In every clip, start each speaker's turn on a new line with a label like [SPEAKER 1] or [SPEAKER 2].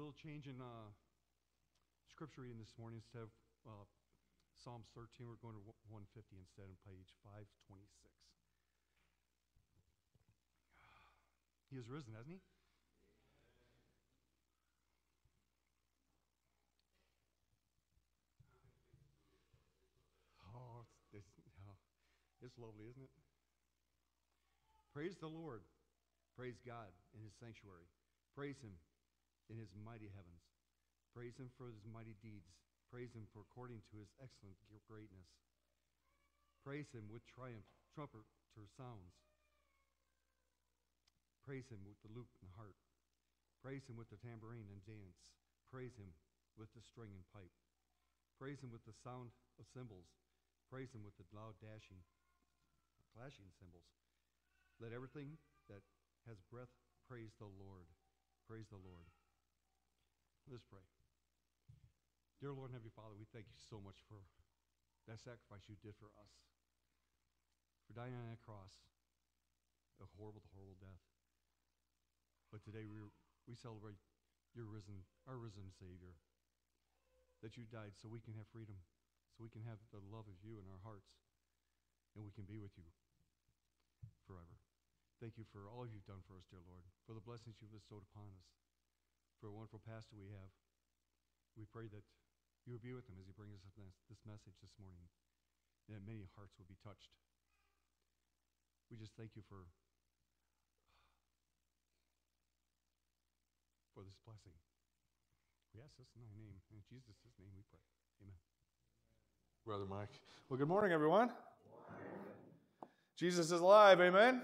[SPEAKER 1] little change in uh, scripture reading this morning. Instead of uh, Psalms 13, we're going to 150 instead on page 526. He has risen, hasn't he? Oh, it's, it's, oh, it's lovely, isn't it? Praise the Lord. Praise God in his sanctuary. Praise him in his mighty heavens. Praise him for his mighty deeds. Praise him for according to his excellent greatness. Praise him with triumph, trumpeter sounds. Praise him with the lute and harp. Praise him with the tambourine and dance. Praise him with the string and pipe. Praise him with the sound of cymbals. Praise him with the loud dashing, clashing cymbals. Let everything that has breath praise the Lord. Praise the Lord. Let's pray. Dear Lord and Heavenly Father, we thank you so much for that sacrifice you did for us, for dying on that cross, a horrible, horrible death. But today we, we celebrate your risen, our risen Savior, that you died so we can have freedom, so we can have the love of you in our hearts, and we can be with you forever. Thank you for all you've done for us, dear Lord, for the blessings you've bestowed upon us, for a wonderful pastor we have. We pray that you would be with him as he brings us this message this morning, and that many hearts will be touched. We just thank you for for this blessing. We ask this in thy name. In Jesus' name we pray. Amen.
[SPEAKER 2] Brother Mike. Well, good morning, everyone. Jesus is alive. Amen?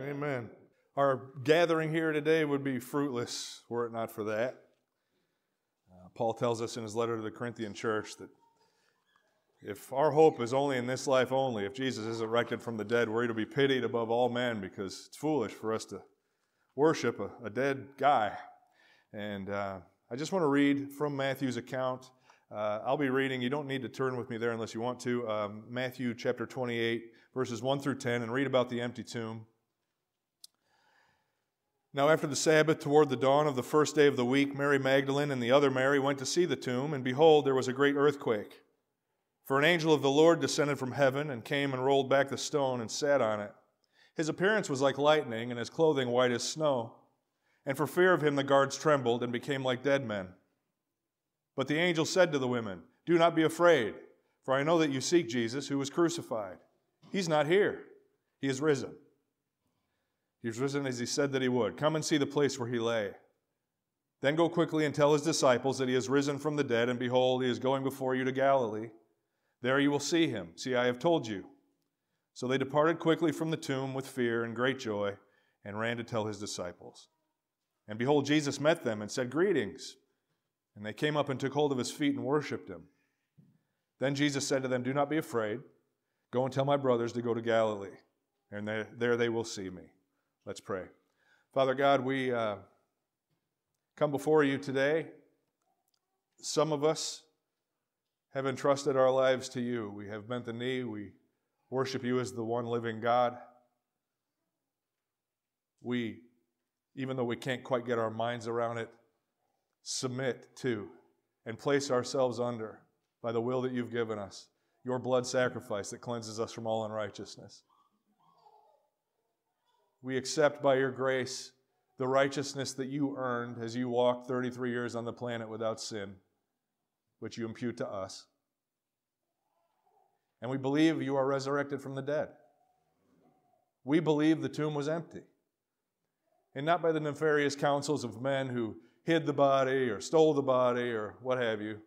[SPEAKER 2] Amen. Amen. Our gathering here today would be fruitless were it not for that. Uh, Paul tells us in his letter to the Corinthian church that if our hope is only in this life only, if Jesus is erected from the dead, we're to be pitied above all men because it's foolish for us to worship a, a dead guy. And uh, I just want to read from Matthew's account. Uh, I'll be reading. You don't need to turn with me there unless you want to. Um, Matthew chapter 28, verses 1 through 10, and read about the empty tomb. Now, after the Sabbath, toward the dawn of the first day of the week, Mary Magdalene and the other Mary went to see the tomb, and behold, there was a great earthquake. For an angel of the Lord descended from heaven and came and rolled back the stone and sat on it. His appearance was like lightning, and his clothing white as snow. And for fear of him, the guards trembled and became like dead men. But the angel said to the women, Do not be afraid, for I know that you seek Jesus, who was crucified. He's not here, he is risen. He's risen as he said that he would. Come and see the place where he lay. Then go quickly and tell his disciples that he is risen from the dead, and behold, he is going before you to Galilee. There you will see him. See, I have told you. So they departed quickly from the tomb with fear and great joy, and ran to tell his disciples. And behold, Jesus met them and said, Greetings. And they came up and took hold of his feet and worshipped him. Then Jesus said to them, Do not be afraid. Go and tell my brothers to go to Galilee, and there they will see me. Let's pray. Father God, we uh, come before you today. Some of us have entrusted our lives to you. We have bent the knee. We worship you as the one living God. We even though we can't quite get our minds around it, submit to and place ourselves under by the will that you've given us, your blood sacrifice that cleanses us from all unrighteousness. We accept by your grace the righteousness that you earned as you walked 33 years on the planet without sin, which you impute to us. And we believe you are resurrected from the dead. We believe the tomb was empty and not by the nefarious counsels of men who hid the body or stole the body or what have you,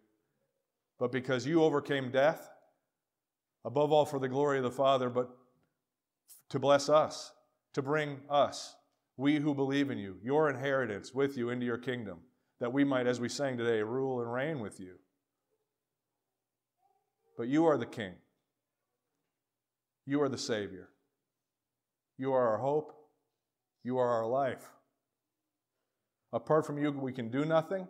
[SPEAKER 2] but because you overcame death, above all for the glory of the Father, but to bless us, to bring us, we who believe in you, your inheritance with you into your kingdom, that we might, as we sang today, rule and reign with you. But you are the King. You are the Savior. You are our hope. You are our life. Apart from you, we can do nothing.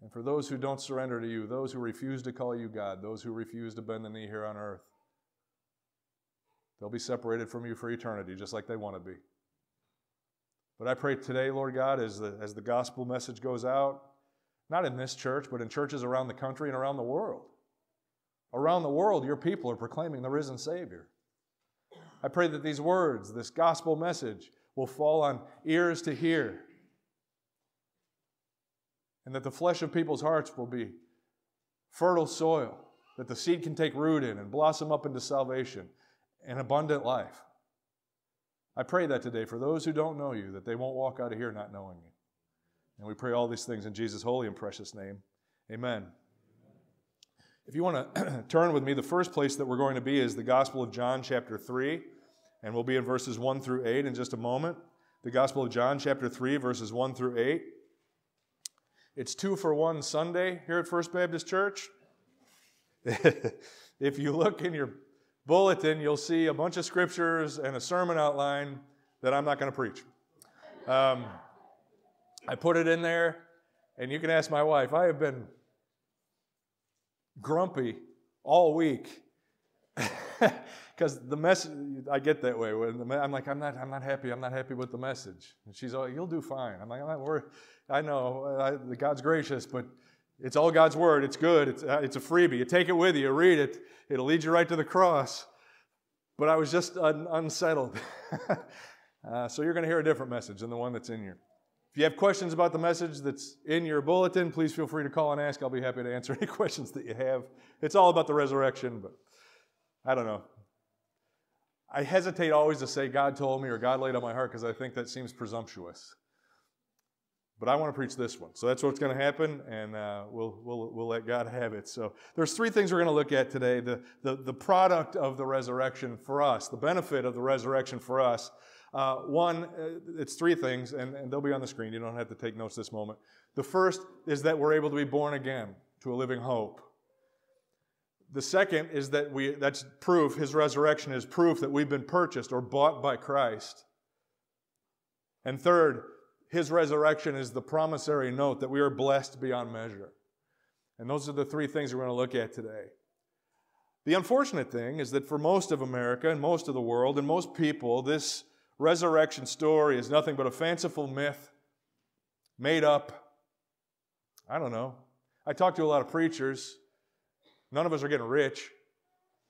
[SPEAKER 2] And for those who don't surrender to you, those who refuse to call you God, those who refuse to bend the knee here on earth, they'll be separated from you for eternity, just like they want to be. But I pray today, Lord God, as the, as the gospel message goes out, not in this church, but in churches around the country and around the world. Around the world, your people are proclaiming the risen Savior. I pray that these words, this gospel message, will fall on ears to hear, and that the flesh of people's hearts will be fertile soil that the seed can take root in and blossom up into salvation and abundant life. I pray that today for those who don't know you, that they won't walk out of here not knowing you. And we pray all these things in Jesus' holy and precious name. Amen. If you want to turn with me, the first place that we're going to be is the Gospel of John, chapter 3, and we'll be in verses 1 through 8 in just a moment. The Gospel of John, chapter 3, verses 1 through 8. It's two for one Sunday here at First Baptist Church. if you look in your bulletin, you'll see a bunch of scriptures and a sermon outline that I'm not going to preach. Um, I put it in there, and you can ask my wife. I have been grumpy all week because the message. I get that way. When I'm like, I'm not, I'm not happy. I'm not happy with the message. And she's like, You'll do fine. I'm like, I'm not worried. I know I, God's gracious, but it's all God's word. It's good. It's, uh, it's a freebie. You take it with you, you read it, it'll lead you right to the cross. But I was just un- unsettled. uh, so you're going to hear a different message than the one that's in here. If you have questions about the message that's in your bulletin, please feel free to call and ask. I'll be happy to answer any questions that you have. It's all about the resurrection, but I don't know. I hesitate always to say God told me or God laid on my heart because I think that seems presumptuous. But I want to preach this one. So that's what's going to happen, and uh, we'll, we'll, we'll let God have it. So there's three things we're going to look at today the, the, the product of the resurrection for us, the benefit of the resurrection for us. Uh, one, uh, it's three things, and, and they'll be on the screen. You don't have to take notes this moment. The first is that we're able to be born again to a living hope. The second is that we, that's proof, his resurrection is proof that we've been purchased or bought by Christ. And third, his resurrection is the promissory note that we are blessed beyond measure. And those are the three things we're going to look at today. The unfortunate thing is that for most of America and most of the world and most people, this resurrection story is nothing but a fanciful myth made up. I don't know. I talk to a lot of preachers. None of us are getting rich,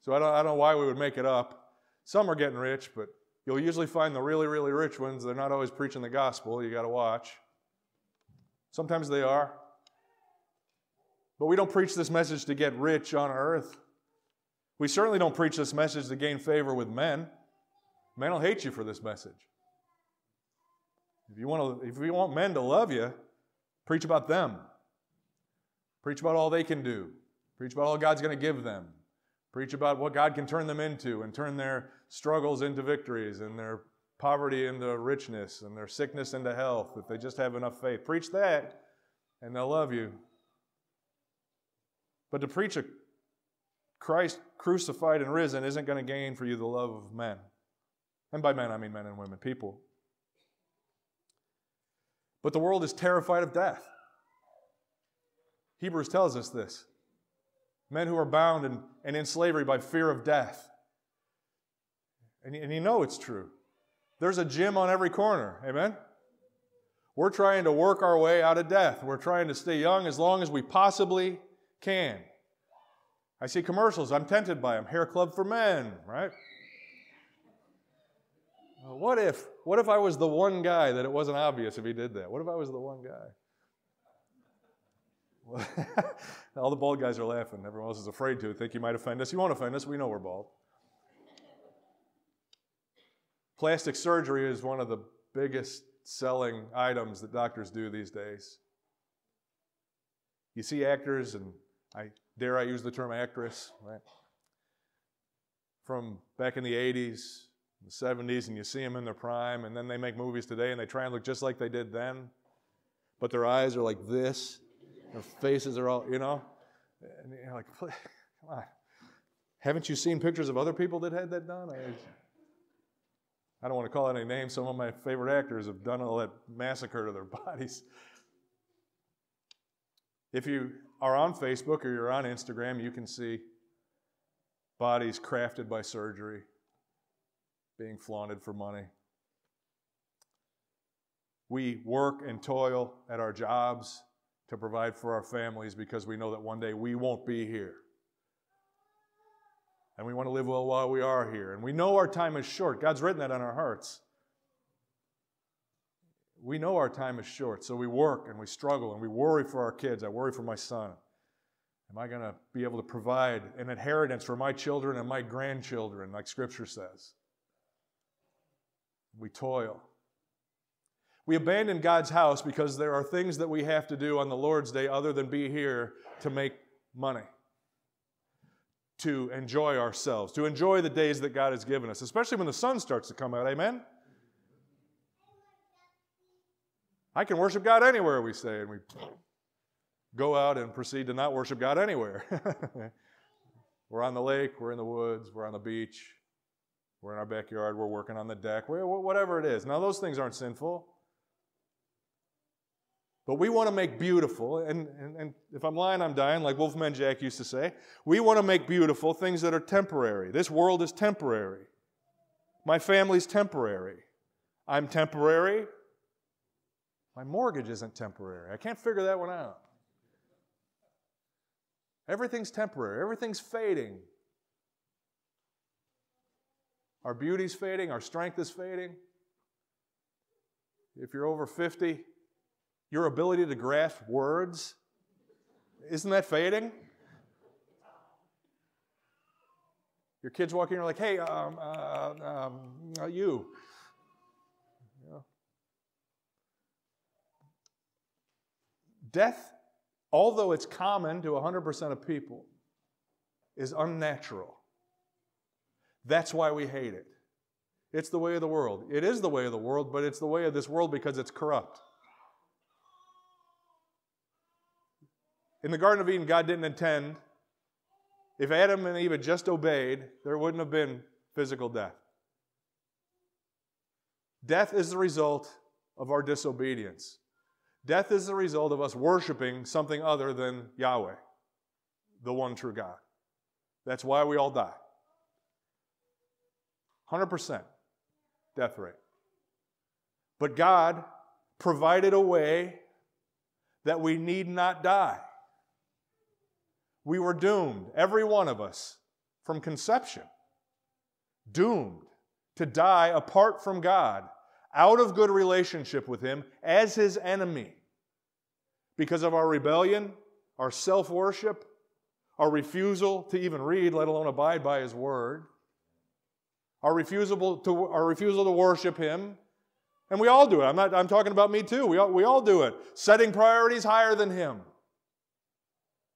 [SPEAKER 2] so I don't, I don't know why we would make it up. Some are getting rich, but You'll usually find the really, really rich ones, they're not always preaching the gospel. You got to watch. Sometimes they are. But we don't preach this message to get rich on earth. We certainly don't preach this message to gain favor with men. Men will hate you for this message. If you want, to, if you want men to love you, preach about them. Preach about all they can do. Preach about all God's going to give them. Preach about what God can turn them into and turn their struggles into victories and their poverty into richness and their sickness into health if they just have enough faith. Preach that and they'll love you. But to preach a Christ crucified and risen isn't going to gain for you the love of men. And by men, I mean men and women, people. But the world is terrified of death. Hebrews tells us this men who are bound and, and in slavery by fear of death. And, and you know it's true. There's a gym on every corner. Amen? We're trying to work our way out of death. We're trying to stay young as long as we possibly can. I see commercials. I'm tempted by them. Hair Club for Men, right? What if, what if I was the one guy that it wasn't obvious if he did that? What if I was the one guy? All the bald guys are laughing. Everyone else is afraid to. Think you might offend us. You won't offend us. We know we're bald. Plastic surgery is one of the biggest selling items that doctors do these days. You see actors, and I dare I use the term actress, right? From back in the 80s, the 70s, and you see them in their prime, and then they make movies today and they try and look just like they did then, but their eyes are like this, their faces are all, you know? And you're like, come on. Haven't you seen pictures of other people that had that done? I, I don't want to call any names. Some of my favorite actors have done all that massacre to their bodies. If you are on Facebook or you're on Instagram, you can see bodies crafted by surgery being flaunted for money. We work and toil at our jobs to provide for our families because we know that one day we won't be here. And we want to live well while we are here. And we know our time is short. God's written that on our hearts. We know our time is short, so we work and we struggle and we worry for our kids. I worry for my son. Am I going to be able to provide an inheritance for my children and my grandchildren, like Scripture says? We toil. We abandon God's house because there are things that we have to do on the Lord's day other than be here to make money, to enjoy ourselves, to enjoy the days that God has given us, especially when the sun starts to come out. Amen? I can worship God anywhere, we say, and we go out and proceed to not worship God anywhere. we're on the lake, we're in the woods, we're on the beach, we're in our backyard, we're working on the deck, whatever it is. Now, those things aren't sinful. But we want to make beautiful, and, and, and if I'm lying, I'm dying, like Wolfman Jack used to say. We want to make beautiful things that are temporary. This world is temporary. My family's temporary. I'm temporary. My mortgage isn't temporary. I can't figure that one out. Everything's temporary, everything's fading. Our beauty's fading, our strength is fading. If you're over 50, your ability to grasp words, isn't that fading? Your kids walk in, you're like, hey, um, uh, um, uh, you. Death although it's common to 100% of people, is unnatural. That's why we hate it. It's the way of the world. It is the way of the world, but it's the way of this world because it's corrupt. In the Garden of Eden, God didn't intend, if Adam and Eve had just obeyed, there wouldn't have been physical death. Death is the result of our disobedience. Death is the result of us worshiping something other than Yahweh, the one true God. That's why we all die. 100% death rate. But God provided a way that we need not die. We were doomed, every one of us, from conception, doomed to die apart from God, out of good relationship with Him, as His enemy because of our rebellion, our self worship, our refusal to even read, let alone abide by His word, our refusal to, our refusal to worship Him. And we all do it. I'm, not, I'm talking about me too. We all, we all do it. Setting priorities higher than Him.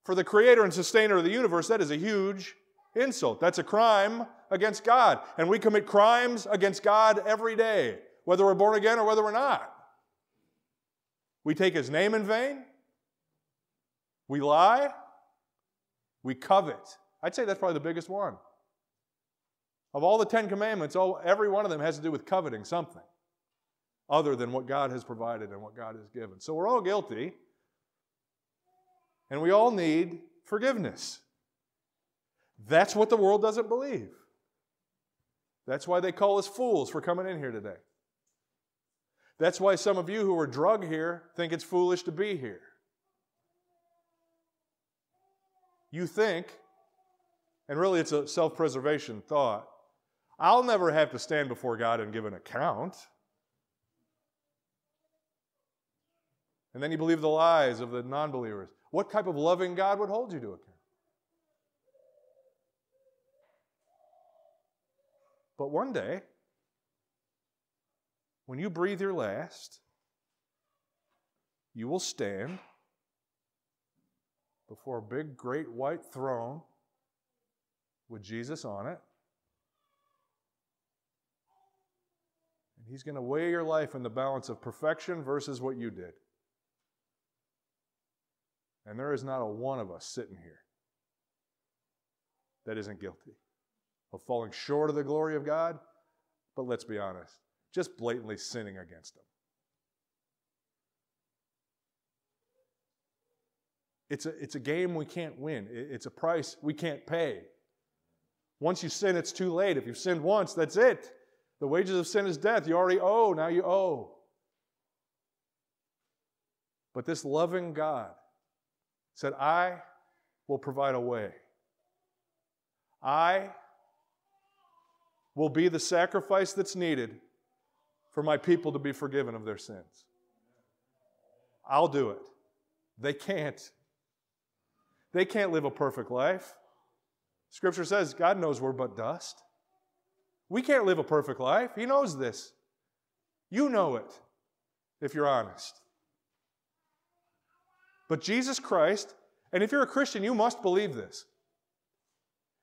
[SPEAKER 2] For the creator and sustainer of the universe, that is a huge insult. That's a crime against God. And we commit crimes against God every day, whether we're born again or whether we're not. We take His name in vain. We lie. We covet. I'd say that's probably the biggest one. Of all the Ten Commandments, all, every one of them has to do with coveting something other than what God has provided and what God has given. So we're all guilty, and we all need forgiveness. That's what the world doesn't believe. That's why they call us fools for coming in here today. That's why some of you who are drug here think it's foolish to be here. you think, and really it's a self preservation thought, I'll never have to stand before God and give an account. And then you believe the lies of the non believers. What type of loving God would hold you to account? But one day, when you breathe your last, you will stand before a big, great white throne with Jesus on it. And He's going to weigh your life in the balance of perfection versus what you did. And there is not a one of us sitting here that isn't guilty of falling short of the glory of God, but let's be honest, just blatantly sinning against Him. It's a, it's a game we can't win, it's a price we can't pay. Once you sin, it's too late. If you've sinned once, that's it. The wages of sin is death. You already owe, now you owe. But this loving God said, I will provide a way. I will be the sacrifice that's needed for my people to be forgiven of their sins. I'll do it. They can't. They can't live a perfect life. Scripture says God knows we're but dust. We can't live a perfect life. He knows this. You know it, if you're honest. But Jesus Christ, and if you're a Christian, you must believe this.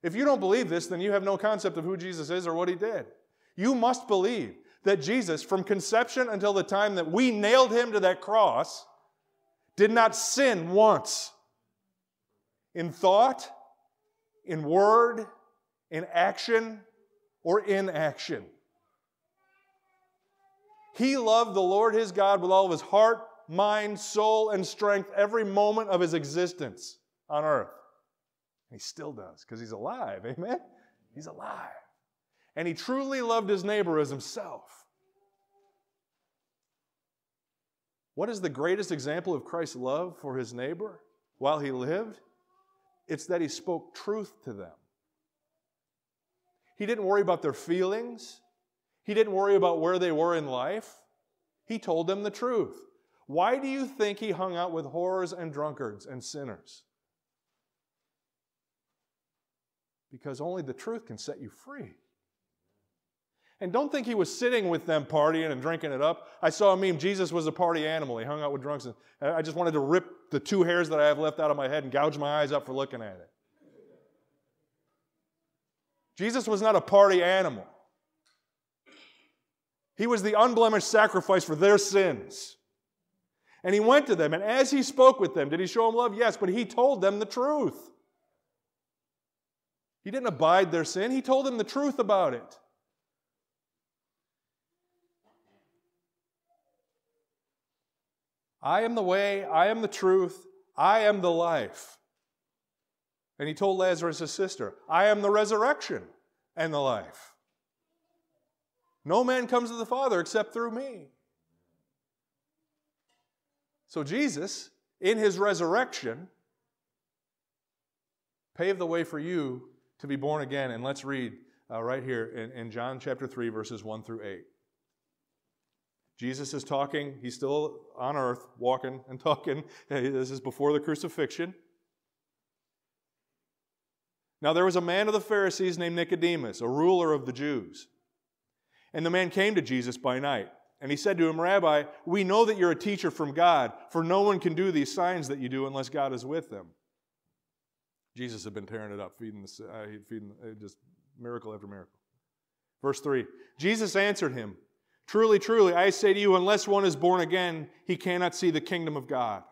[SPEAKER 2] If you don't believe this, then you have no concept of who Jesus is or what he did. You must believe that Jesus, from conception until the time that we nailed him to that cross, did not sin once in thought, in word, in action, or inaction. He loved the Lord his God with all of his heart, mind, soul, and strength every moment of his existence on earth. And he still does because he's alive. Amen? He's alive. And he truly loved his neighbor as himself. What is the greatest example of Christ's love for his neighbor while he lived? It's that he spoke truth to them. He didn't worry about their feelings. He didn't worry about where they were in life. He told them the truth. Why do you think he hung out with whores and drunkards and sinners? because only the truth can set you free. And don't think he was sitting with them partying and drinking it up. I saw a meme, Jesus was a party animal. He hung out with drunks. And uh, I just wanted to rip the two hairs that I have left out of my head and gouge my eyes up for looking at it. Jesus was not a party animal. He was the unblemished sacrifice for their sins. And he went to them, and as he spoke with them, did he show them love? Yes, but he told them the truth. He didn't abide their sin, he told them the truth about it. I am the way, I am the truth, I am the life. And he told Lazarus, his sister, I am the resurrection and the life. No man comes to the Father except through me. So Jesus, in his resurrection, paved the way for you to be born again. And let's read uh, right here in, in John chapter 3, verses 1 through 8. Jesus is talking. He's still on earth, walking and talking. This is before the crucifixion. Now, there was a man of the Pharisees named Nicodemus, a ruler of the Jews. And the man came to Jesus by night. And he said to him, Rabbi, we know that you're a teacher from God, for no one can do these signs that you do unless God is with them. Jesus had been tearing it up, feeding, the, uh, feeding uh, just miracle after miracle. Verse 3 Jesus answered him, Truly, truly, I say to you, unless one is born again, he cannot see the kingdom of God.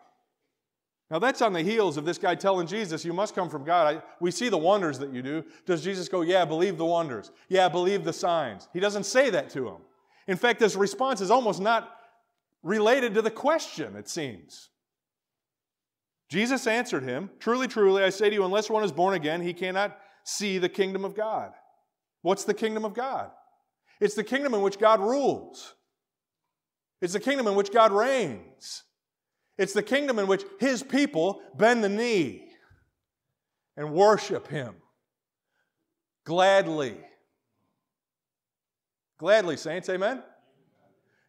[SPEAKER 2] Now, that's on the heels of this guy telling Jesus, You must come from God. I, we see the wonders that you do. Does Jesus go, Yeah, believe the wonders. Yeah, believe the signs. He doesn't say that to him. In fact, this response is almost not related to the question, it seems. Jesus answered him, Truly, truly, I say to you, unless one is born again, he cannot see the kingdom of God. What's the kingdom of God? It's the kingdom in which God rules, it's the kingdom in which God reigns, it's the kingdom in which his people bend the knee and worship him gladly. Gladly, saints, amen?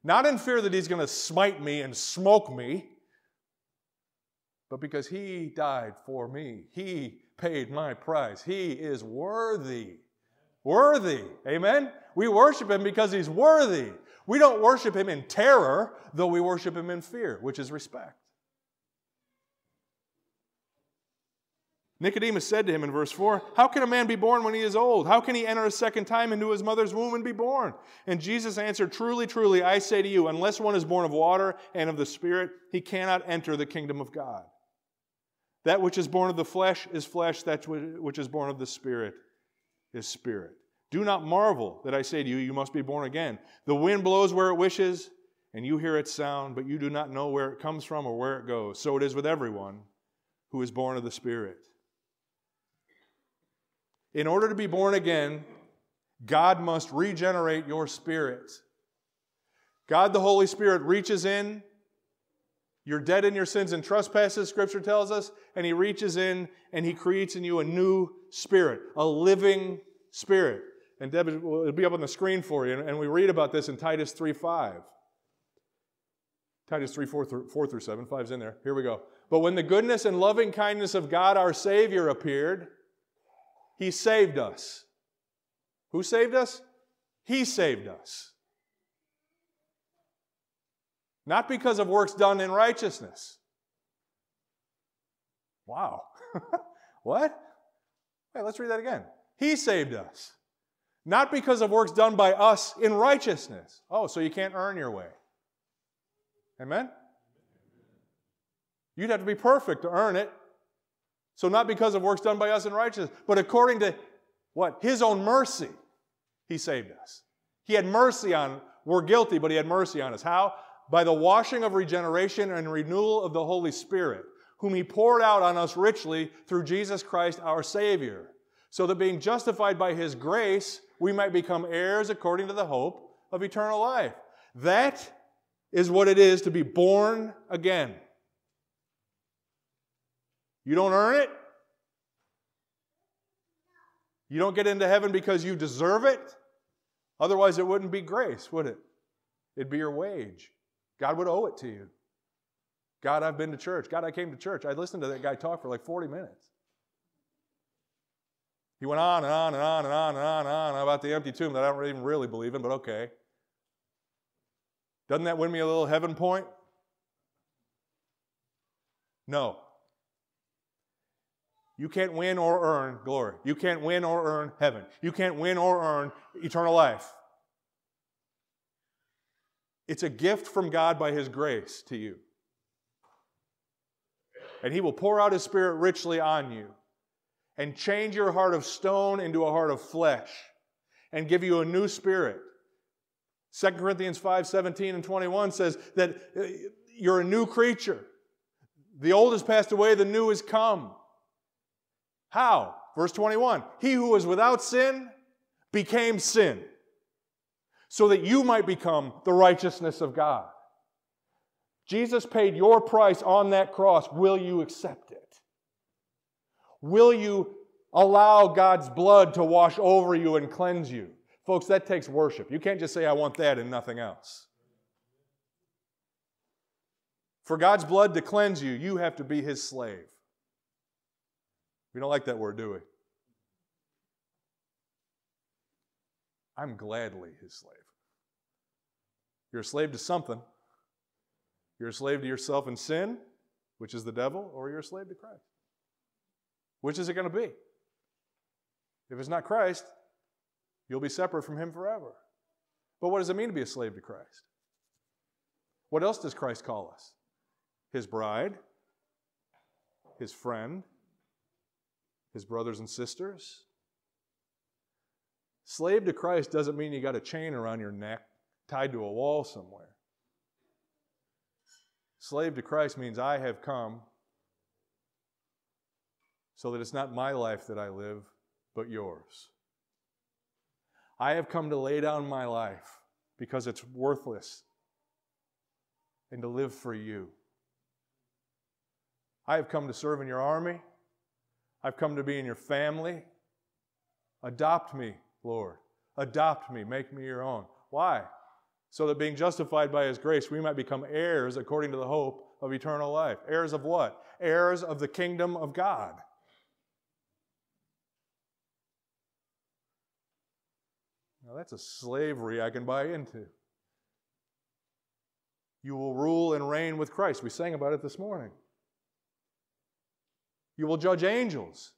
[SPEAKER 2] Not in fear that he's going to smite me and smoke me but because He died for me. He paid my price. He is worthy. Worthy. Amen? We worship Him because He's worthy. We don't worship Him in terror, though we worship Him in fear, which is respect. Nicodemus said to him in verse 4, How can a man be born when he is old? How can he enter a second time into his mother's womb and be born? And Jesus answered, Truly, truly, I say to you, unless one is born of water and of the Spirit, he cannot enter the kingdom of God. That which is born of the flesh is flesh, that which is born of the Spirit is spirit. Do not marvel that I say to you, you must be born again. The wind blows where it wishes, and you hear its sound, but you do not know where it comes from or where it goes. So it is with everyone who is born of the Spirit. In order to be born again, God must regenerate your spirit. God the Holy Spirit reaches in You're dead in your sins and trespasses, Scripture tells us, and He reaches in and He creates in you a new spirit, a living spirit. And Deb, it'll be up on the screen for you, and we read about this in Titus 3 5. Titus 3 4 through, 4 through 7. Five's in there. Here we go. But when the goodness and loving kindness of God our Savior appeared, He saved us. Who saved us? He saved us. Not because of works done in righteousness. Wow. what? Hey, let's read that again. He saved us. Not because of works done by us in righteousness. Oh, so you can't earn your way. Amen? You'd have to be perfect to earn it. So, not because of works done by us in righteousness, but according to what? His own mercy, He saved us. He had mercy on, we're guilty, but He had mercy on us. How? By the washing of regeneration and renewal of the Holy Spirit, whom He poured out on us richly through Jesus Christ our Savior, so that being justified by His grace, we might become heirs according to the hope of eternal life. That is what it is to be born again. You don't earn it. You don't get into heaven because you deserve it. Otherwise, it wouldn't be grace, would it? It'd be your wage. God would owe it to you. God, I've been to church. God, I came to church. I listened to that guy talk for like 40 minutes. He went on and on and on and on and on and on about the empty tomb that I don't even really believe in, but okay. Doesn't that win me a little heaven point? No. You can't win or earn glory. You can't win or earn heaven. You can't win or earn eternal life. It's a gift from God by His grace to you. And He will pour out His Spirit richly on you and change your heart of stone into a heart of flesh and give you a new spirit. 2 Corinthians 5 17 and 21 says that uh, you're a new creature. The old has passed away, the new has come. How? Verse 21 He who was without sin became sin, so that you might become the righteousness of God. Jesus paid your price on that cross. Will you accept it? Will you allow God's blood to wash over you and cleanse you? Folks, that takes worship. You can't just say, I want that and nothing else. For God's blood to cleanse you, you have to be his slave. We don't like that word, do we? I'm gladly his slave. You're a slave to something. You're a slave to yourself and sin, which is the devil, or you're a slave to Christ. Which is it going to be? If it's not Christ, you'll be separate from him forever. But what does it mean to be a slave to Christ? What else does Christ call us? His bride, his friend, his brothers and sisters. Slave to Christ doesn't mean you got a chain around your neck tied to a wall somewhere. Slave to Christ means I have come so that it's not my life that I live, but yours. I have come to lay down my life because it's worthless and to live for you. I have come to serve in your army. I've come to be in your family. Adopt me, Lord. Adopt me. Make me your own. Why? So that being justified by His grace, we might become heirs according to the hope of eternal life. Heirs of what? Heirs of the kingdom of God. Now, that's a slavery I can buy into. You will rule and reign with Christ. We sang about it this morning. You will judge angels.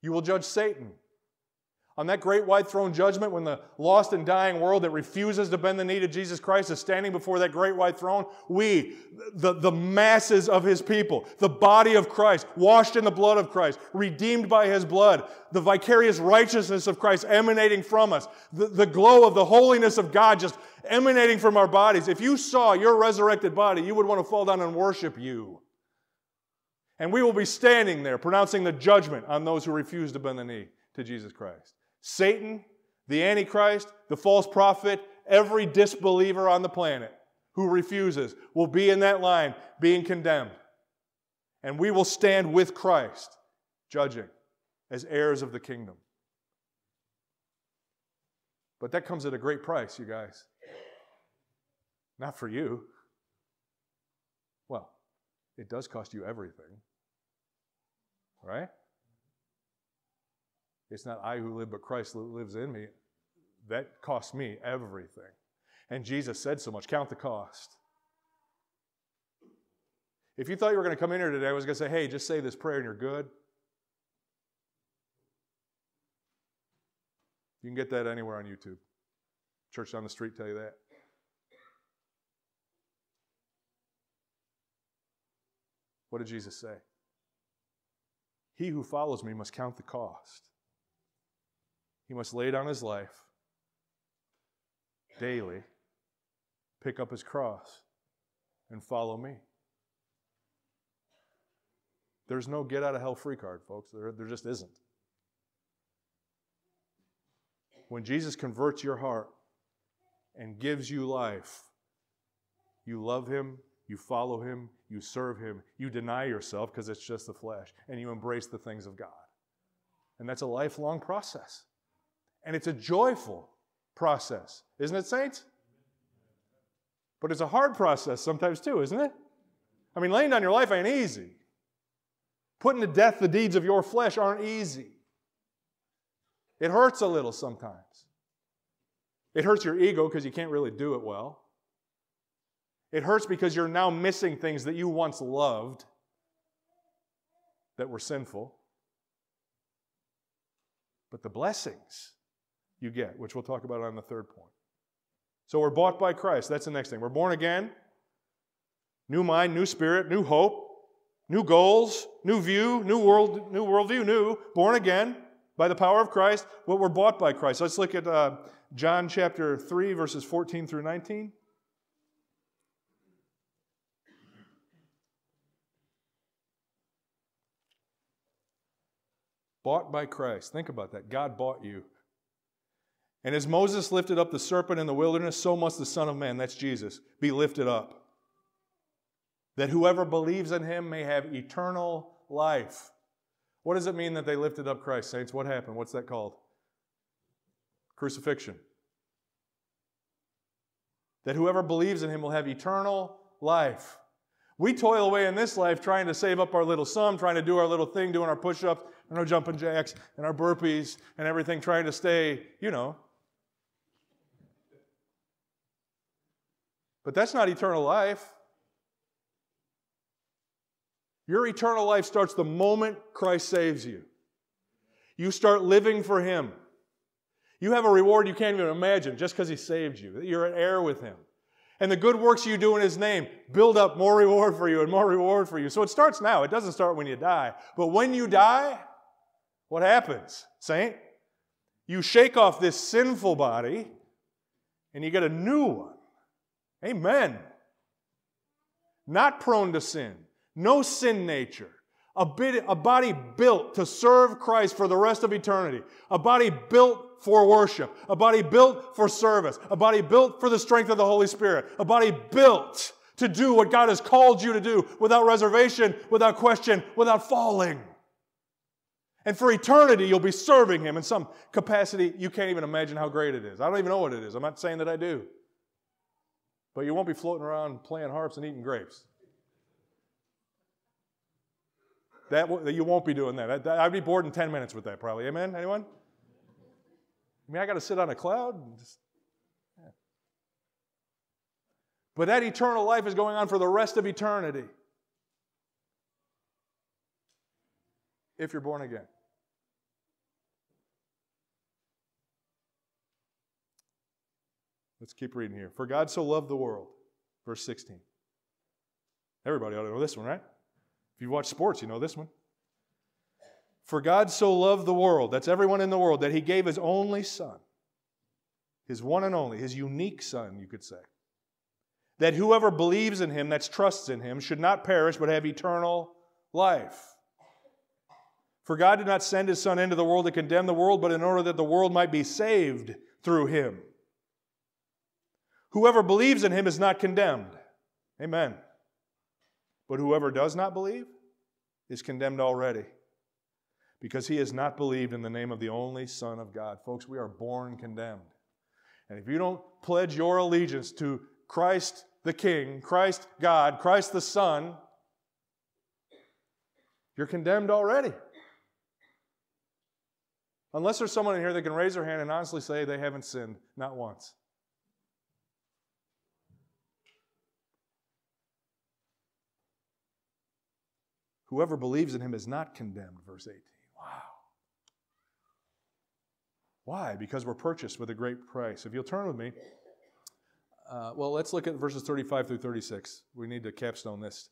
[SPEAKER 2] You will judge Satan. On that great white throne judgment, when the lost and dying world that refuses to bend the knee to Jesus Christ is standing before that great white throne, we, the, the masses of his people, the body of Christ, washed in the blood of Christ, redeemed by his blood, the vicarious righteousness of Christ emanating from us, the, the glow of the holiness of God just emanating from our bodies. If you saw your resurrected body, you would want to fall down and worship you. And we will be standing there pronouncing the judgment on those who refuse to bend the knee to Jesus Christ. Satan, the Antichrist, the false prophet, every disbeliever on the planet who refuses will be in that line being condemned. And we will stand with Christ, judging as heirs of the kingdom. But that comes at a great price, you guys. Not for you. Well, it does cost you everything. Right? It's not I who live, but Christ lives in me. That costs me everything. And Jesus said so much. Count the cost. If you thought you were going to come in here today, I was going to say, hey, just say this prayer and you're good. You can get that anywhere on YouTube. Church down the street tell you that. What did Jesus say? He who follows me must count the cost. He must lay down his life daily, pick up his cross, and follow me. There's no get out of hell free card, folks. There, there just isn't. When Jesus converts your heart and gives you life, you love him, you follow him, you serve him, you deny yourself because it's just the flesh, and you embrace the things of God. And that's a lifelong process. And it's a joyful process, isn't it, saints? But it's a hard process sometimes too, isn't it? I mean, laying down your life ain't easy. Putting to death the deeds of your flesh aren't easy. It hurts a little sometimes. It hurts your ego because you can't really do it well. It hurts because you're now missing things that you once loved that were sinful. But the blessings you get, which we'll talk about on the third point. So we're bought by Christ. That's the next thing. We're born again. New mind, new spirit, new hope, new goals, new view, new world, new worldview, new, born again by the power of Christ. What we're bought by Christ. Let's look at uh, John chapter 3, verses 14 through 19. Bought by Christ. Think about that. God bought you. And as Moses lifted up the serpent in the wilderness, so must the Son of Man, that's Jesus, be lifted up. That whoever believes in him may have eternal life. What does it mean that they lifted up Christ, saints? What happened? What's that called? Crucifixion. That whoever believes in him will have eternal life. We toil away in this life trying to save up our little sum, trying to do our little thing, doing our push ups and our jumping jacks and our burpees and everything, trying to stay, you know, But that's not eternal life. Your eternal life starts the moment Christ saves you. You start living for Him. You have a reward you can't even imagine just because He saved you. You're an heir with Him. And the good works you do in His name build up more reward for you and more reward for you. So it starts now. It doesn't start when you die. But when you die, what happens, saint? You shake off this sinful body and you get a new one. Amen. Not prone to sin, no sin nature. A, bit, a body built to serve Christ for the rest of eternity. A body built for worship. A body built for service. A body built for the strength of the Holy Spirit. A body built to do what God has called you to do without reservation, without question, without falling. And for eternity, you'll be serving Him in some capacity you can't even imagine how great it is. I don't even know what it is. I'm not saying that I do. But you won't be floating around playing harps and eating grapes. That, you won't be doing that. I'd be bored in 10 minutes with that, probably. Amen? Anyone? I mean, I got to sit on a cloud. Just, yeah. But that eternal life is going on for the rest of eternity. If you're born again. Let's keep reading here. For God so loved the world. Verse 16. Everybody ought to know this one, right? If you watch sports, you know this one. For God so loved the world, that's everyone in the world, that he gave his only son, his one and only, his unique son, you could say, that whoever believes in him, that trusts in him, should not perish but have eternal life. For God did not send his son into the world to condemn the world, but in order that the world might be saved through him. Whoever believes in him is not condemned. Amen. But whoever does not believe is condemned already because he has not believed in the name of the only Son of God. Folks, we are born condemned. And if you don't pledge your allegiance to Christ the King, Christ God, Christ the Son, you're condemned already. Unless there's someone in here that can raise their hand and honestly say they haven't sinned, not once. Whoever believes in him is not condemned, verse 18. Wow. Why? Because we're purchased with a great price. If you'll turn with me, uh, well, let's look at verses 35 through 36. We need to capstone this.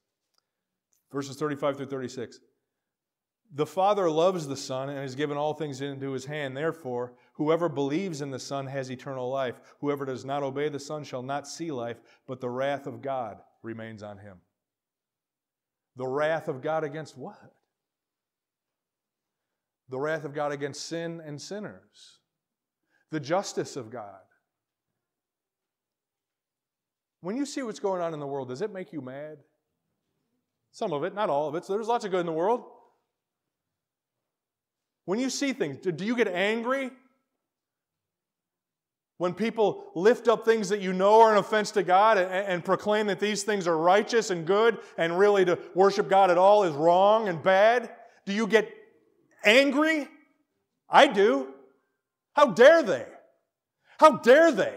[SPEAKER 2] Verses 35 through 36. The Father loves the Son and has given all things into his hand. Therefore, whoever believes in the Son has eternal life. Whoever does not obey the Son shall not see life, but the wrath of God remains on him. The wrath of God against what? The wrath of God against sin and sinners. The justice of God. When you see what's going on in the world, does it make you mad? Some of it, not all of it. So there's lots of good in the world. When you see things, do you get angry? When people lift up things that you know are an offense to God and, and, proclaim that these things are righteous and good and really to worship God at all is wrong and bad, do you get angry? I do. How dare they? How dare they?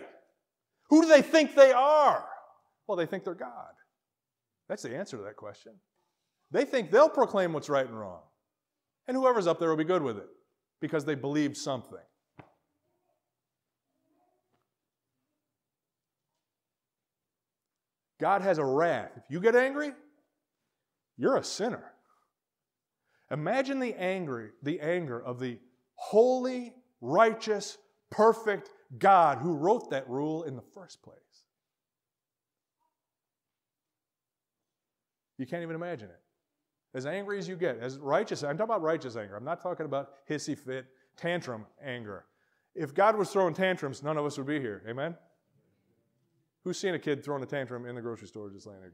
[SPEAKER 2] Who do they think they are? Well, they think they're God. That's the answer to that question. They think they'll proclaim what's right and wrong. And whoever's up there will be good with it because they believe something. God has a wrath. If you get angry, you're a sinner. Imagine the angry, the anger of the holy, righteous, perfect God who wrote that rule in the first place. You can't even imagine it. As angry as you get, as righteous, I'm talking about righteous anger. I'm not talking about hissy fit, tantrum anger. If God was throwing tantrums, none of us would be here. Amen? Who's seen a kid throwing a tantrum in the grocery store just laying there?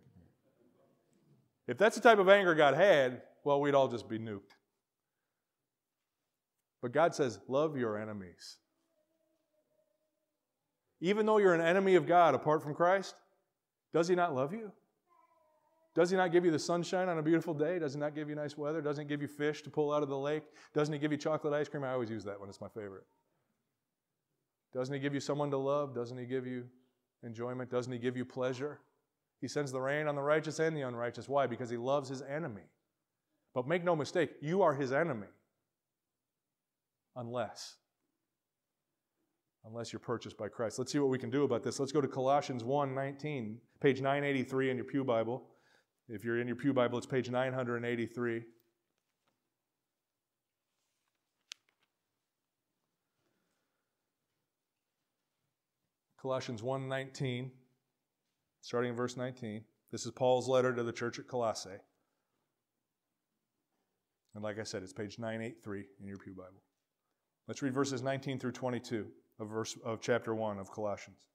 [SPEAKER 2] If that's the type of anger God had, well, we'd all just be nuked. But God says, love your enemies. Even though you're an enemy of God apart from Christ, does He not love you? Does he not give you the sunshine on a beautiful day? Does he not give you nice weather? Doesn't he give you fish to pull out of the lake? Doesn't he give you chocolate ice cream? I always use that one, it's my favorite. Doesn't he give you someone to love? Doesn't he give you enjoyment? Doesn't he give you pleasure? He sends the rain on the righteous and the unrighteous. Why? Because he loves his enemy. But make no mistake, you are his enemy. Unless. Unless you're purchased by Christ. Let's see what we can do about this. Let's go to Colossians 1 19, page 983 in your Pew Bible. If you're in your Pew Bible, it's page 983. Colossians 1:19, starting in verse 19. This is Paul's letter to the church at Colossae. And like I said, it's page 983 in your Pew Bible. Let's read verses 19 through 22 of verse of chapter 1 of Colossians.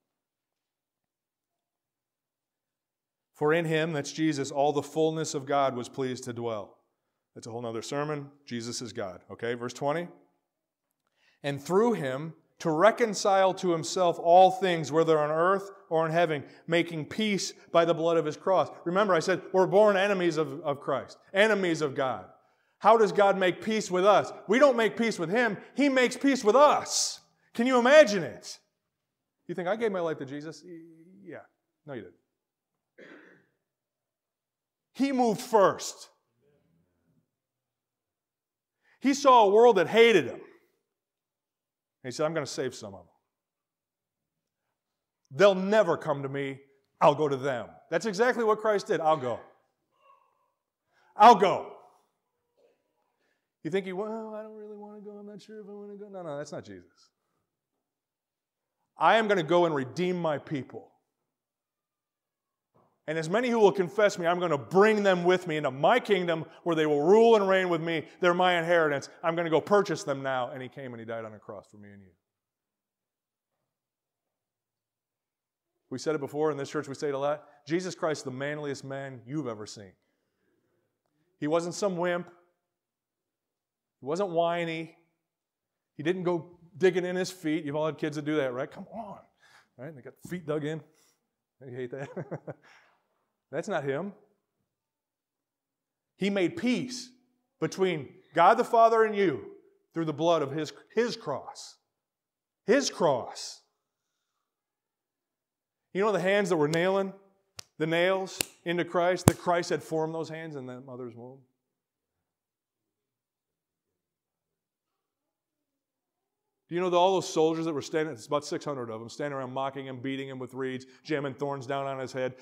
[SPEAKER 2] For in him, that's Jesus, all the fullness of God was pleased to dwell. That's a whole other sermon. Jesus is God. Okay, verse 20. And through him to reconcile to himself all things, whether on earth or in heaven, making peace by the blood of his cross. Remember, I said we're born enemies of, of Christ, enemies of God. How does God make peace with us? We don't make peace with him, he makes peace with us. Can you imagine it? You think I gave my life to Jesus? Yeah. No, you didn't. He moved first. He saw a world that hated him. He said, I'm going to save some of them. They'll never come to me. I'll go to them. That's exactly what Christ did. I'll go. I'll go. You think well, I don't really want to go. I'm not sure if I want to go. No, no, that's not Jesus. I am going to go and redeem my people. And as many who will confess me, I'm going to bring them with me into my kingdom where they will rule and reign with me. They're my inheritance. I'm going to go purchase them now. And he came and he died on a cross for me and you. We said it before in this church, we say it a lot. Jesus Christ, the manliest man you've ever seen. He wasn't some wimp. He wasn't whiny. He didn't go digging in his feet. You've all had kids that do that, right? Come on. Right? They got feet dug in. You hate that? That's not him. He made peace between God the Father and you through the blood of his, his cross. His cross. You know the hands that were nailing the nails into Christ, that Christ had formed those hands in that mother's womb? Do you know that all those soldiers that were standing, it's about 600 of them, standing around mocking him, beating him with reeds, jamming thorns down on his head,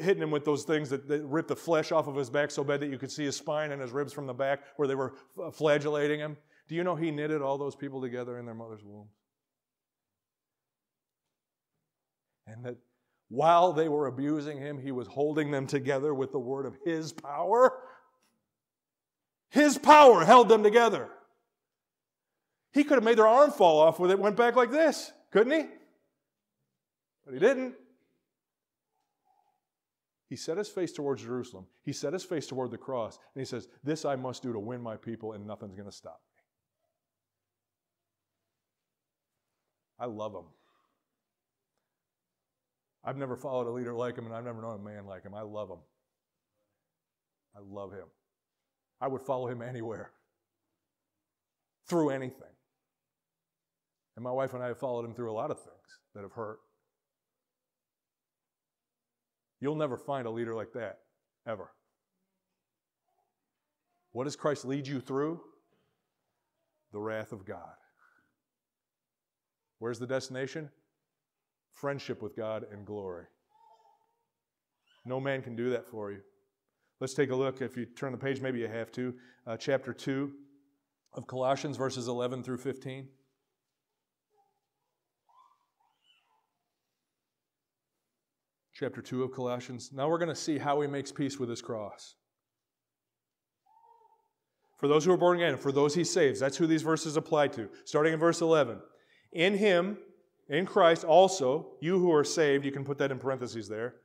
[SPEAKER 2] hitting him with those things that, that ripped the flesh off of his back so bad that you could see his spine and his ribs from the back where they were uh, flagellating him? Do you know he knitted all those people together in their mother's womb? And that while they were abusing him, he was holding them together with the word of his power. His power held them together. He could have made their arm fall off with it, went back like this, couldn't he? But he didn't. He set his face towards Jerusalem. He set his face toward the cross. And he says, This I must do to win my people, and nothing's going to stop me. I love him. I've never followed a leader like him, and I've never known a man like him. I love him. I love him. I would follow him anywhere, through anything. And my wife and I have followed him through a lot of things that have hurt. You'll never find a leader like that, ever. What does Christ lead you through? The wrath of God. Where's the destination? Friendship with God and glory. No man can do that for you. Let's take a look. If you turn the page, maybe you have to. Uh, chapter 2 of Colossians, verses 11 through 15. Chapter 2 of Colossians. Now we're going to see how he makes peace with his cross. For those who are born again, for those he saves, that's who these verses apply to. Starting in verse 11. In him, in Christ also, you who are saved, you can put that in parentheses there,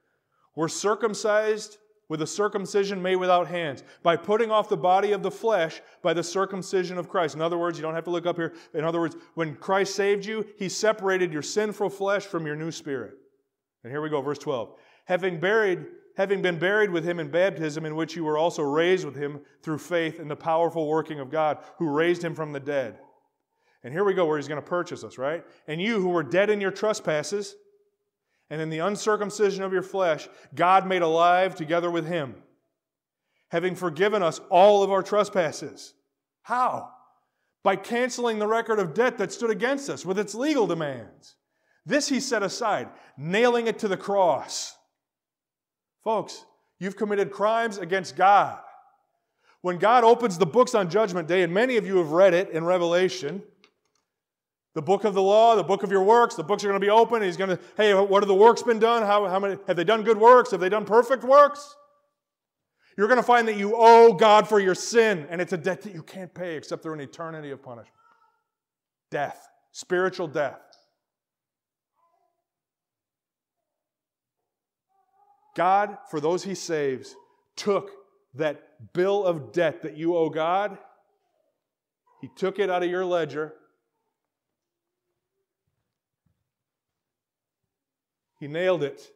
[SPEAKER 2] were circumcised with a circumcision made without hands, by putting off the body of the flesh by the circumcision of Christ. In other words, you don't have to look up here. In other words, when Christ saved you, he separated your sinful flesh from your new spirit. And here we go, verse 12. Having buried, having been buried with him in baptism, in which you were also raised with him through faith in the powerful working of God, who raised him from the dead. And here we go, where he's going to purchase us, right? And you who were dead in your trespasses, and in the uncircumcision of your flesh, God made alive together with him, having forgiven us all of our trespasses. How? By canceling the record of debt that stood against us with its legal demands this he set aside, nailing it to the cross. Folks, you've committed crimes against God. When God opens the books on Judgment Day, and many of you have read it in Revelation, the book of the law, the book of your works, the books are going to be open. He's going to, hey, what have the works been done? How, how many, have they done good works? Have they done perfect works? You're going to find that you owe God for your sin, and it's a debt that you can't pay except through an eternity of punishment. Death, spiritual death. God, for those he saves, took that bill of debt that you owe God, he took it out of your ledger. He nailed it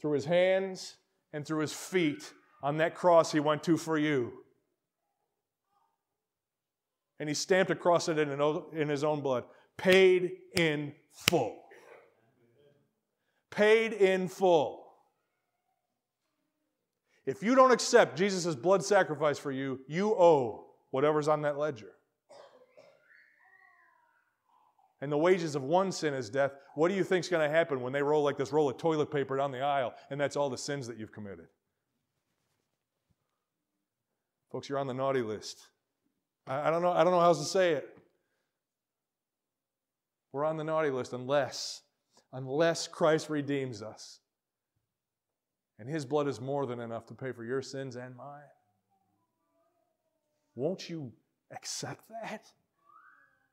[SPEAKER 2] through his hands and through his feet on that cross he went to for you. And he stamped across it in his own blood. Paid in full. Paid in full. If you don't accept Jesus' blood sacrifice for you, you owe whatever's on that ledger. And the wages of one sin is death. What do you think is going to happen when they roll like this roll of toilet paper down the aisle and that's all the sins that you've committed? Folks, you're on the naughty list. I, I don't know, I don't know how else to say it. We're on the naughty list unless, unless Christ redeems us. And his blood is more than enough to pay for your sins and mine. Won't you accept that?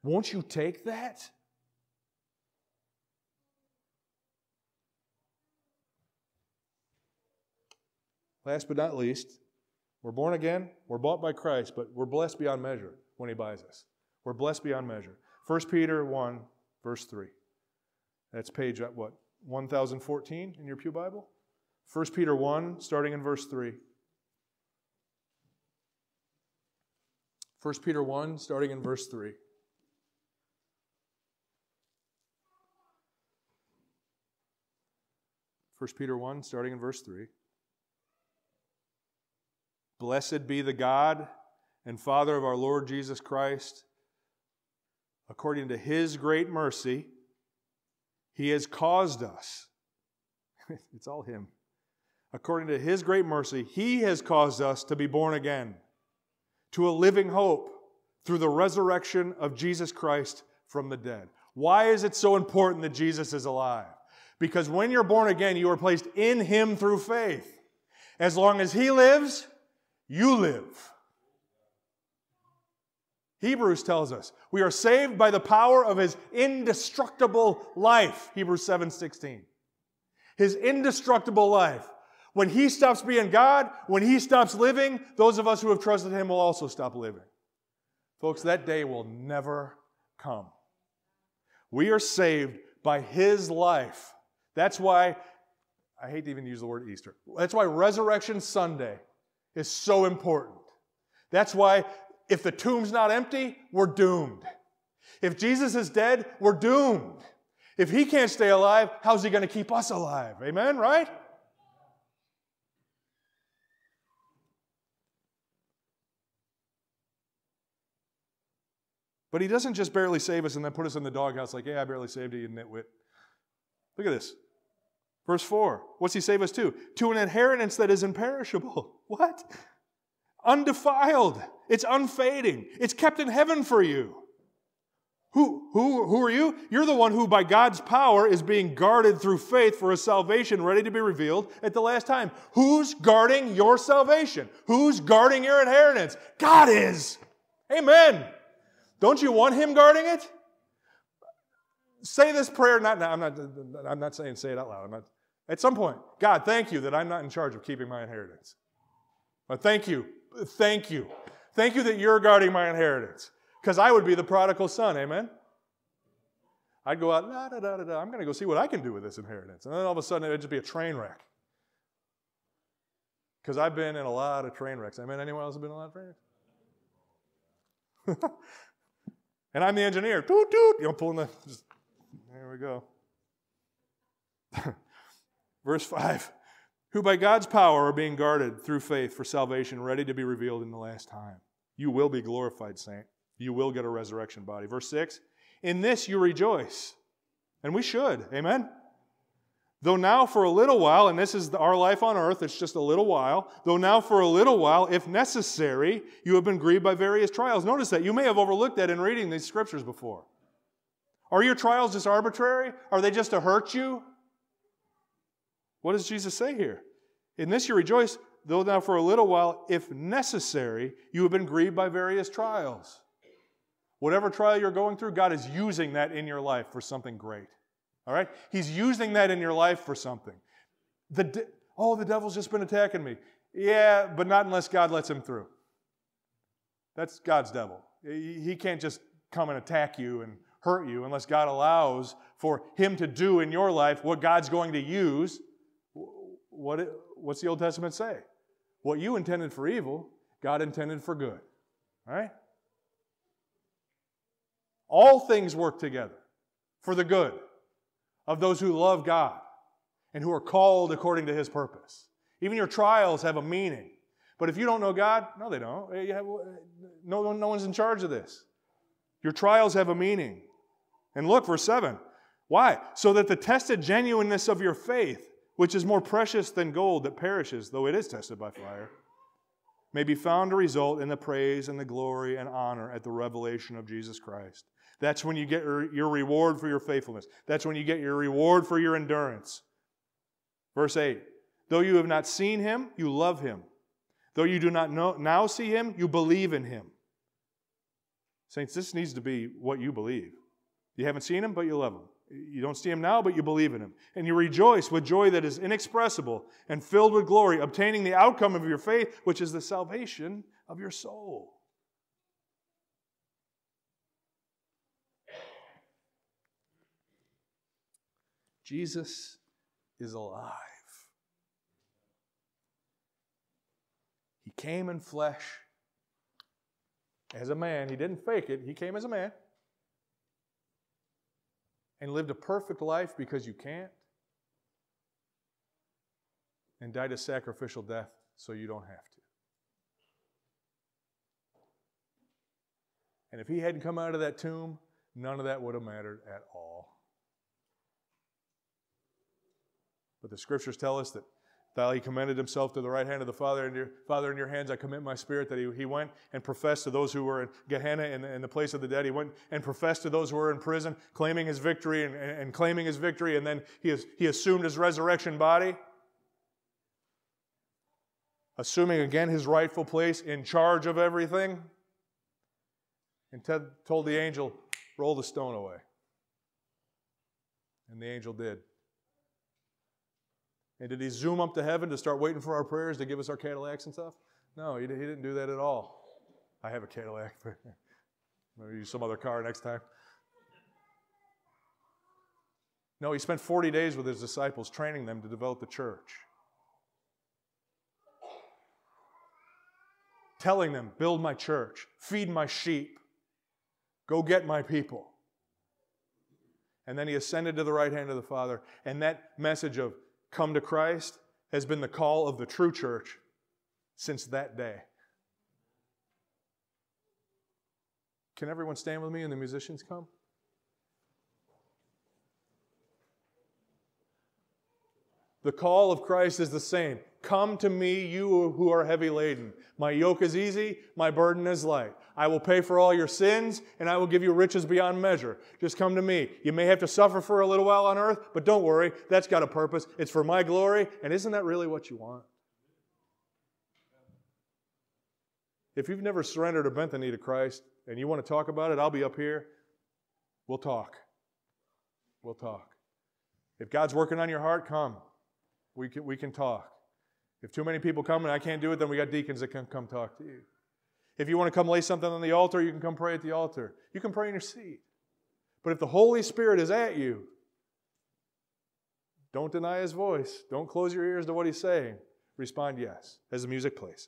[SPEAKER 2] Won't you take that? last but not least, we're born again, we're bought by Christ, but we're blessed beyond measure when He buys us. We're blessed beyond measure. 1 Peter 1, verse 3. That's page, uh, what, 1014 in your Pew Bible? 1 Peter 1, starting in verse 3. 1 Peter 1, starting in verse 3. First Peter 1, starting in verse 3. Blessed be the God and Father of our Lord Jesus Christ. According to his great mercy, he has caused us. it's all him. According to his great mercy, he has caused us to be born again to a living hope through the resurrection of Jesus Christ from the dead. Why is it so important that Jesus is alive? Because when you're born again, you are placed in him through faith. As long as he lives, you live. Hebrews tells us we are saved by the power of his indestructible life. Hebrews 7:16. His indestructible life. When he stops being God, when he stops living, those of us who have trusted him will also stop living. Folks, that day will never come. We are saved by his life. That's why, I hate to even use the word Easter. That's why Resurrection Sunday is so important. That's why if the tomb's not empty, we're doomed. If Jesus is dead, we're doomed. If he can't stay alive, how's he going to keep us alive? Amen, right? But he doesn't just barely save us and then put us in the doghouse like, yeah, I barely saved you, you nitwit. Look at this. Verse 4. What's he save us to? To an inheritance that is imperishable. What? Undefiled. It's unfading. It's kept in heaven for you. Who, who, who are you? You're the one who, by God's power, is being guarded through faith for a salvation ready to be revealed at the last time. Who's guarding your salvation? Who's guarding your inheritance? God is. Amen. Don't you want Him guarding it? Say this prayer. Not now. I'm not. I'm not saying say it out loud. I'm not. At some point, God, thank you that I'm not in charge of keeping my inheritance. But thank you, thank you, thank you that you're guarding my inheritance. Because I would be the prodigal son. Amen. I'd go out. Da, da, da, da, da. I'm going to go see what I can do with this inheritance, and then all of a sudden it'd just be a train wreck. Because I've been in a lot of train wrecks. I mean, Anyone else have been in a lot of train wrecks? And I'm the engineer. Toot, toot. You know, pulling the. Just, there we go. Verse 5 Who by God's power are being guarded through faith for salvation, ready to be revealed in the last time. You will be glorified, saint. You will get a resurrection body. Verse 6 In this you rejoice. And we should. Amen? Though now for a little while, and this is our life on earth, it's just a little while, though now for a little while, if necessary, you have been grieved by various trials. Notice that. You may have overlooked that in reading these scriptures before. Are your trials just arbitrary? Are they just to hurt you? What does Jesus say here? In this you rejoice, though now for a little while, if necessary, you have been grieved by various trials. Whatever trial you're going through, God is using that in your life for something great. All right? He's using that in your life for something. The de- oh, the devil's just been attacking me. Yeah, but not unless God lets him through. That's God's devil. He can't just come and attack you and hurt you unless God allows for him to do in your life what God's going to use. What what's the Old Testament say? What you intended for evil, God intended for good. All right? All things work together for the good of those who love God and who are called according to his purpose. Even your trials have a meaning. But if you don't know God, no, they don't. Eh, have, eh, no, no one's in charge of this. Your trials have a meaning. And look, verse 7. Why? So that the tested genuineness of your faith, which is more precious than gold that perishes, though it is tested by fire, may be found to result in the praise and the glory and honor at the revelation of Jesus Christ. That's when you get your reward for your faithfulness. That's when you get your reward for your endurance. Verse 8 Though you have not seen him, you love him. Though you do not know, now see him, you believe in him. Saints, this needs to be what you believe. You haven't seen him, but you love him. You don't see him now, but you believe in him. And you rejoice with joy that is inexpressible and filled with glory, obtaining the outcome of your faith, which is the salvation of your soul. Jesus is alive. He came in flesh as a man. He didn't fake it, he came as a man and lived a perfect life because you can't, and died a sacrificial death so you don't have to. And if he hadn't come out of that tomb, none of that would have mattered at all. But the scriptures tell us that that he commended himself to the right hand of the Father, and your Father, in your hands I commit my spirit. That he, he went and professed to those who were in Gehenna in, in the place of the dead. He went and professed to those who were in prison, claiming his victory and, and, and claiming his victory, and then he, he assumed his resurrection body, assuming again his rightful place in charge of everything. And Ted told the angel, Roll the stone away. And the angel did. And did he zoom up to heaven to start waiting for our prayers to give us our Cadillacs and stuff? No, he, he didn't do that at all. I have a Cadillac. Maybe use some other car next time. No, he spent 40 days with his disciples training them to develop the church. Telling them, build my church, feed my sheep, go get my people. And then he ascended to the right hand of the Father. And that message of come to Christ has been the call of the true church since that day. Can everyone stand with me and the musicians come? The call of Christ is the same. Come to me, you who are heavy laden. My yoke is easy, my burden is light. I will pay for all your sins, and I will give you riches beyond measure. Just come to me. You may have to suffer for a little while on earth, but don't worry, that's got a purpose. It's for my glory, and isn't that really what you want? If you've never surrendered or bent the knee to Christ and you want to talk about it, I'll be up here. We'll talk. We'll talk. If God's working on your heart, come. We can, we can talk. If too many people come and I can't do it, then we got deacons that can come talk to you. If you want to come lay something on the altar, you can come pray at the altar. You can pray in your seat. But if the Holy Spirit is at you, don't deny his voice. Don't close your ears to what he's saying. Respond yes as the music plays.